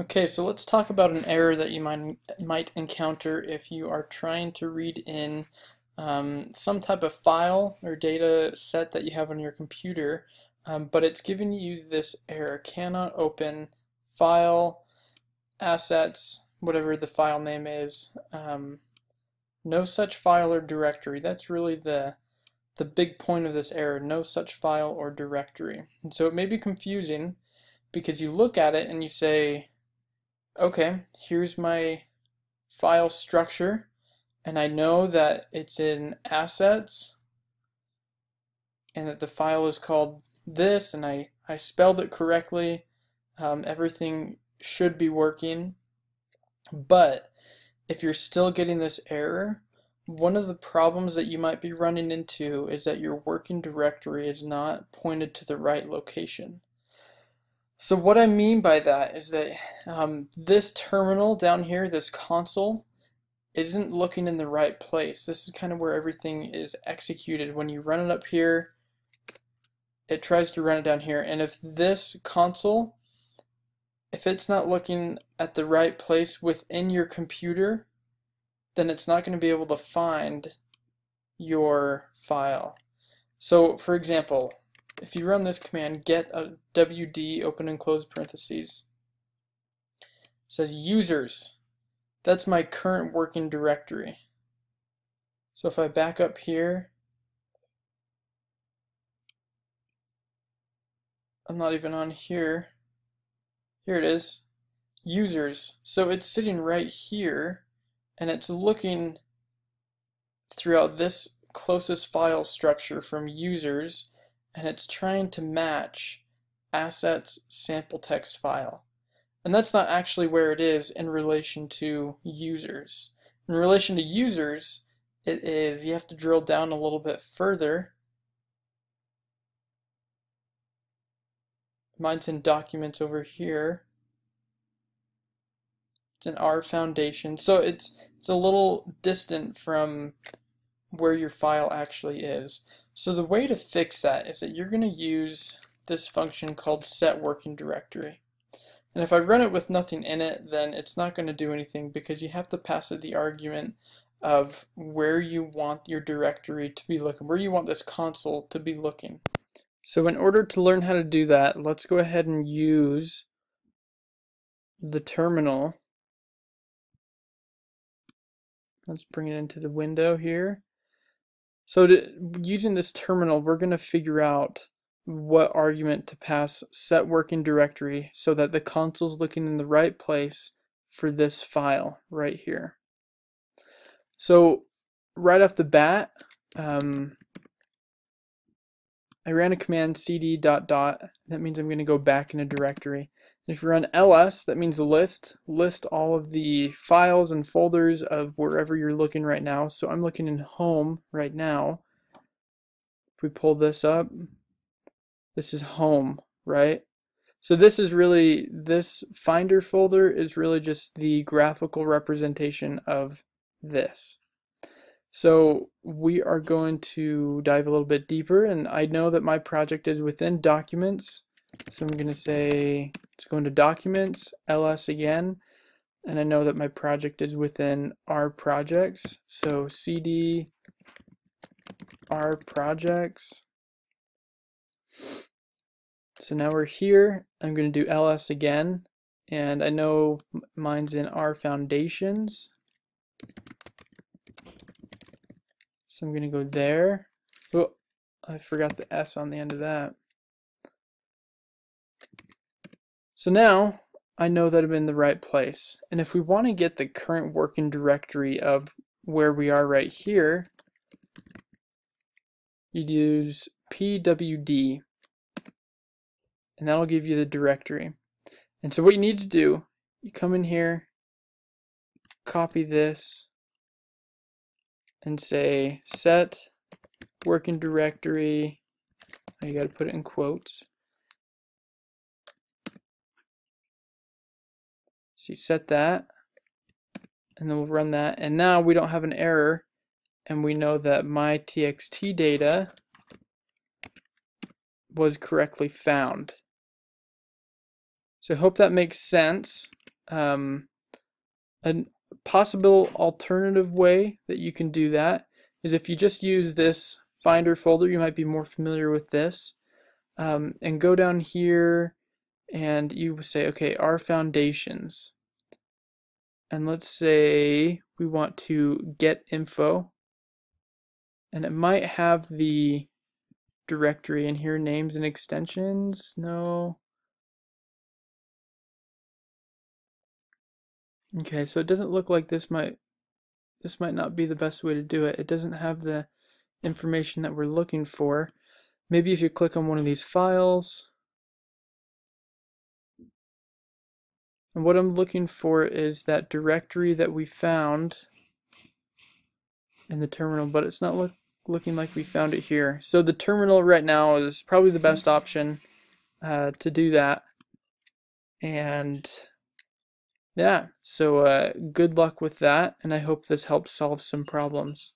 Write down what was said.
Okay, so let's talk about an error that you might might encounter if you are trying to read in um, some type of file or data set that you have on your computer, um, but it's giving you this error, cannot open file, assets, whatever the file name is, um, no such file or directory. That's really the the big point of this error, no such file or directory. And so it may be confusing because you look at it and you say, okay, here's my file structure, and I know that it's in assets, and that the file is called this, and I, I spelled it correctly. Um, everything should be working. But if you're still getting this error, one of the problems that you might be running into is that your working directory is not pointed to the right location. So what I mean by that is that um, this terminal down here, this console, isn't looking in the right place. This is kind of where everything is executed. When you run it up here, it tries to run it down here. And if this console, if it's not looking at the right place within your computer, then it's not going to be able to find your file. So for example, if you run this command, get a WD, open and close parentheses, says users. That's my current working directory. So if I back up here, I'm not even on here. Here it is, users. So it's sitting right here, and it's looking throughout this closest file structure from users and it's trying to match assets sample text file. And that's not actually where it is in relation to users. In relation to users, it is, you have to drill down a little bit further. Mine's in documents over here. It's in R foundation. So it's, it's a little distant from where your file actually is. So the way to fix that is that you're going to use this function called set working directory. And if I run it with nothing in it, then it's not going to do anything because you have to pass it the argument of where you want your directory to be looking, where you want this console to be looking. So in order to learn how to do that, let's go ahead and use the terminal. Let's bring it into the window here. So to, using this terminal, we're going to figure out what argument to pass set working directory so that the console's looking in the right place for this file right here. So right off the bat, um, I ran a command cd dot dot. That means I'm going to go back in a directory. If you run ls, that means list. List all of the files and folders of wherever you're looking right now. So I'm looking in home right now. If we pull this up, this is home, right? So this is really, this Finder folder is really just the graphical representation of this. So we are going to dive a little bit deeper and I know that my project is within documents so I'm going to say, let's go into Documents, LS again, and I know that my project is within R projects. So CD R projects. So now we're here. I'm going to do LS again, and I know mine's in R foundations. So I'm going to go there. Oh, I forgot the S on the end of that. So now I know that I'm in the right place. And if we want to get the current working directory of where we are right here, you'd use pwd and that'll give you the directory. And so what you need to do, you come in here, copy this, and say set working directory, you got to put it in quotes, So you set that, and then we'll run that. And now we don't have an error, and we know that my txt data was correctly found. So I hope that makes sense. um, a possible alternative way that you can do that is if you just use this Finder folder, you might be more familiar with this, um, and go down here and you say, okay, R foundations. And let's say we want to get info, and it might have the directory in here, names and extensions. No. Okay, so it doesn't look like this might this might not be the best way to do it. It doesn't have the information that we're looking for. Maybe if you click on one of these files, and what I'm looking for is that directory that we found in the terminal, but it's not look, looking like we found it here. So the terminal right now is probably the best option uh, to do that. And yeah, so uh, good luck with that, and I hope this helps solve some problems.